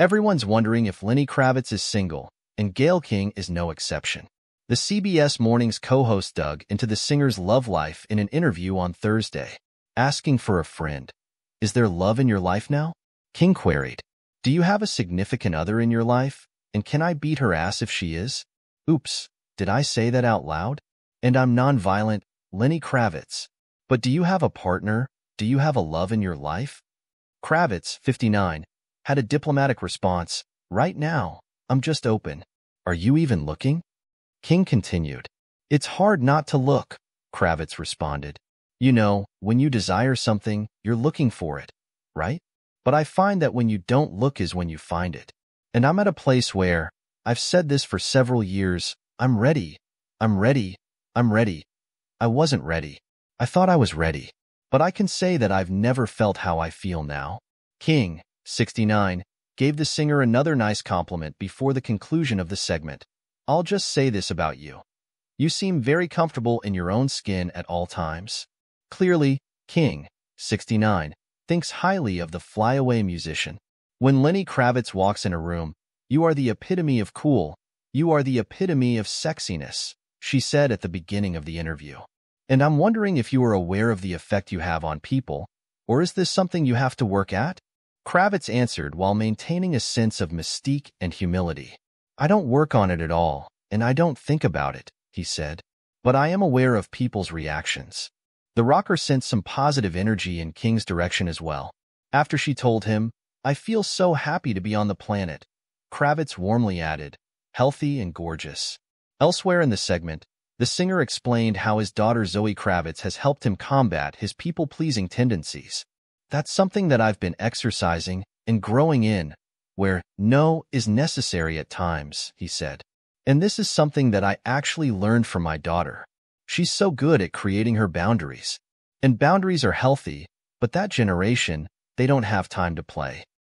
Everyone's wondering if Lenny Kravitz is single, and Gayle King is no exception. The CBS Mornings co-host dug into the singer's love life in an interview on Thursday, asking for a friend. Is there love in your life now? King queried. Do you have a significant other in your life? And can I beat her ass if she is? Oops, did I say that out loud? And I'm non-violent, Lenny Kravitz. But do you have a partner? Do you have a love in your life? Kravitz, 59, had a diplomatic response. Right now, I'm just open. Are you even looking? King continued. It's hard not to look, Kravitz responded. You know, when you desire something, you're looking for it, right? But I find that when you don't look is when you find it. And I'm at a place where, I've said this for several years, I'm ready. I'm ready. I'm ready. I wasn't ready. I thought I was ready. But I can say that I've never felt how I feel now. King, 69, gave the singer another nice compliment before the conclusion of the segment. I'll just say this about you. You seem very comfortable in your own skin at all times. Clearly, King, 69, thinks highly of the flyaway musician. When Lenny Kravitz walks in a room, you are the epitome of cool. You are the epitome of sexiness, she said at the beginning of the interview. And I'm wondering if you are aware of the effect you have on people, or is this something you have to work at? Kravitz answered while maintaining a sense of mystique and humility. I don't work on it at all, and I don't think about it, he said. But I am aware of people's reactions. The rocker sent some positive energy in King's direction as well. After she told him, I feel so happy to be on the planet, Kravitz warmly added, healthy and gorgeous. Elsewhere in the segment, the singer explained how his daughter Zoe Kravitz has helped him combat his people-pleasing tendencies. That's something that I've been exercising and growing in, where no is necessary at times, he said. And this is something that I actually learned from my daughter. She's so good at creating her boundaries. And boundaries are healthy, but that generation, they don't have time to play.